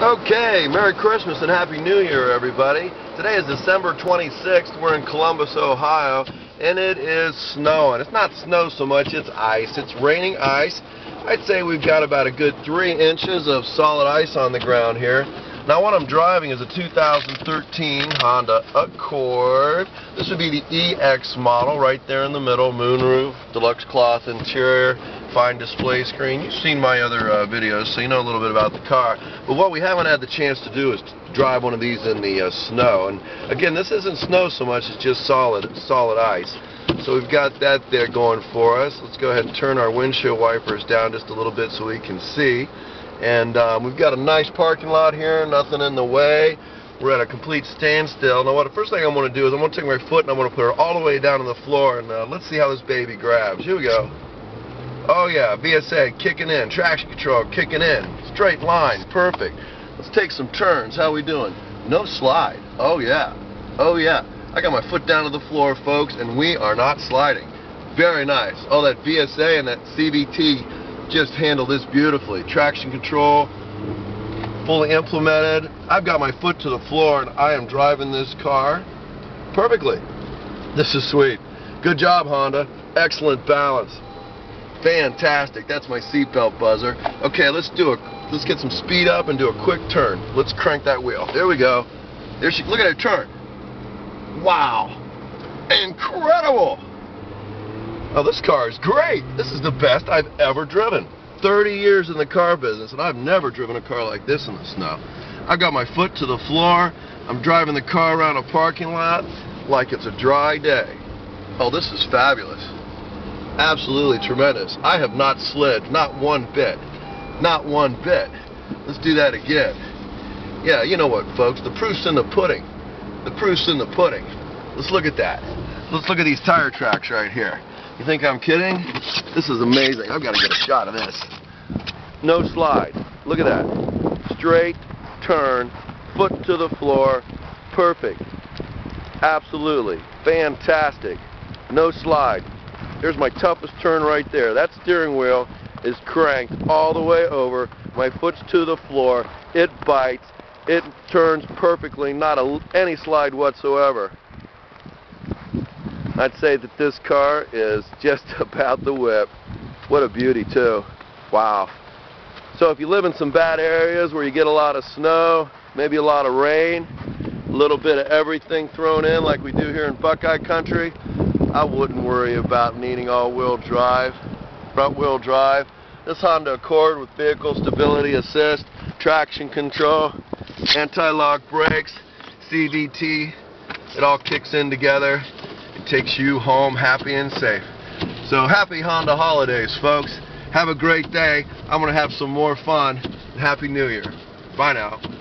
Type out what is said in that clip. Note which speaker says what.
Speaker 1: Okay, Merry Christmas and Happy New Year, everybody. Today is December 26th. We're in Columbus, Ohio, and it is snowing. It's not snow so much, it's ice. It's raining ice. I'd say we've got about a good three inches of solid ice on the ground here. Now what I'm driving is a 2013 Honda Accord. This would be the EX model right there in the middle, moonroof, deluxe cloth interior, fine display screen. You've seen my other uh, videos, so you know a little bit about the car. But what we haven't had the chance to do is to drive one of these in the uh, snow. And again, this isn't snow so much, it's just solid, solid ice. So we've got that there going for us. Let's go ahead and turn our windshield wipers down just a little bit so we can see. And um, we've got a nice parking lot here, nothing in the way. We're at a complete standstill. Now what the first thing I'm going to do is I'm going to take my foot and I'm going to put her all the way down on the floor and uh, let's see how this baby grabs. Here we go. Oh yeah, VSA kicking in, traction control kicking in, straight line, perfect. Let's take some turns. How we doing? No slide. Oh yeah. Oh yeah. I got my foot down to the floor, folks, and we are not sliding. Very nice. Oh, that VSA and that CVT just handle this beautifully. Traction control, fully implemented. I've got my foot to the floor and I am driving this car perfectly. This is sweet. Good job, Honda. Excellent balance. Fantastic. That's my seatbelt buzzer. Okay, let's do a let's get some speed up and do a quick turn. Let's crank that wheel. There we go. There she look at her turn. Wow. Incredible. Oh, this car is great. This is the best I've ever driven. 30 years in the car business, and I've never driven a car like this in the snow. I've got my foot to the floor. I'm driving the car around a parking lot like it's a dry day. Oh, this is fabulous. Absolutely tremendous. I have not slid, not one bit. Not one bit. Let's do that again. Yeah, you know what, folks? The proof's in the pudding. The proof's in the pudding. Let's look at that. Let's look at these tire tracks right here. You think I'm kidding? This is amazing. I've got to get a shot of this. No slide. Look at that. Straight turn, foot to the floor. Perfect. Absolutely. Fantastic. No slide. There's my toughest turn right there. That steering wheel is cranked all the way over. My foot's to the floor. It bites. It turns perfectly. Not a, any slide whatsoever. I'd say that this car is just about the whip. What a beauty too. Wow. So if you live in some bad areas where you get a lot of snow, maybe a lot of rain, a little bit of everything thrown in like we do here in Buckeye Country, I wouldn't worry about needing all-wheel drive, front-wheel drive. This Honda Accord with vehicle stability assist, traction control, anti-lock brakes, CVT, it all kicks in together It takes you home happy and safe. So happy Honda holidays, folks. Have a great day. I'm going to have some more fun. Happy New Year. Bye now.